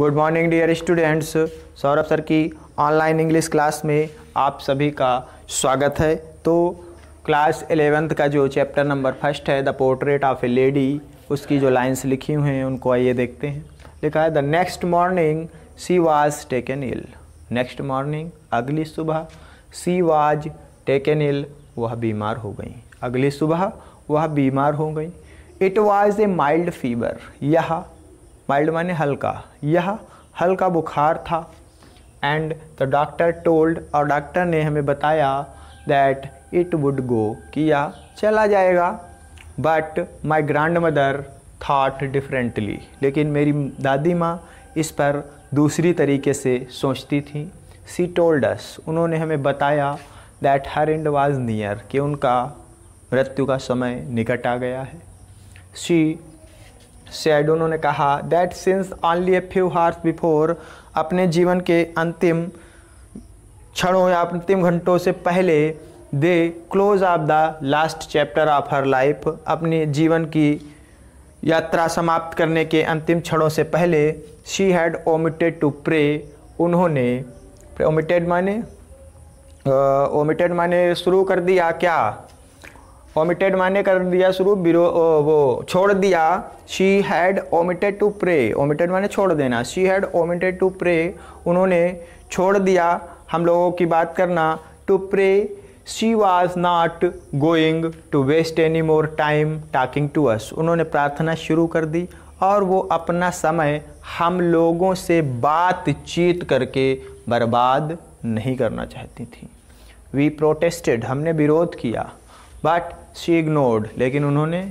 Good morning dear students Saurabh sir की online English class में आप सभी का स्वागत है। तो क्लास एलेवेंथ का जो चैप्टर नंबर फ़र्स्ट है the portrait of a lady उसकी जो लाइंस लिखी हुई हैं, उनको आइए देखते हैं। लिखा है the next morning she was taken ill next morning अगली सुबह सी वाज टेकन इल वह बीमार हो गई। अगली सुबह, वह बीमार हो गई। It was a mild fever यह माइल्ड माने हल्का। यह हल्का बुखार था। एंड द डॉक्टर टोल्ड और डॉक्टर ने हमें बताया दैट इट वुड गो कि यह चला जाएगा। But my grandmother thought differently लेकिन मेरी दादी माँ इस पर दूसरी तरीके से सोचती थी। सी टोल्ड अस उन्होंने हमें बताया that her end was near कि उनका मृत्यु का समय निकट आ गया है। शी सैड उन्होंने कहा that since only a few hours before अपने जीवन के अंतिम क्षणों या अंतिम घंटों से पहले the close of the last chapter of her life अपने जीवन की यात्रा समाप्त करने के अंतिम क्षणों से पहले she had omitted to pray उन्होंने ओमिटेड माने? ओमिटेड माने शुरू कर दिया क्या? ओमिटेड माने कर दिया शुरू, बिरो वो, छोड़ दिया। She had omitted to pray omitted माने छोड़ देना। She had omitted to pray उन्होंने छोड़ दिया हम लोगों की बात करना। To pray she was not going to waste any more time talking to us उन्होंने प्रार्थना शुरू कर दी और वो अपना समय हम लोगों से बातचीत करके बर्बाद नहीं करना चाहती थी। वी प्रोटेस्टेड हमने विरोध किया। बट शी इग्नोर्ड लेकिन उन्होंने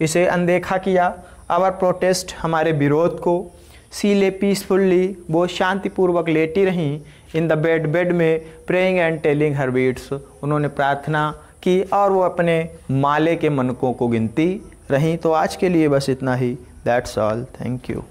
इसे अनदेखा किया। आवर प्रोटेस्ट हमारे विरोध को सी ले पीसफुल्ली वो शांतिपूर्वक लेटी रहीं। इन द बेड बेड में praying and telling her beads उन्होंने प्रार्थना की और वो अपने माले के मनकों को गिनती रहीं। तो आज के लिए बस इतना ही। That's all thank you